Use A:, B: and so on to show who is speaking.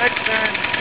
A: next time.